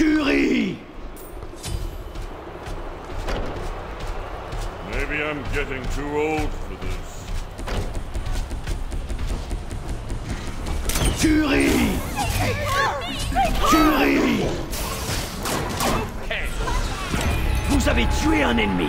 Tuerie Maybe I'm getting too old for this. Tuerie Tuerie Vous avez tué un ennemi.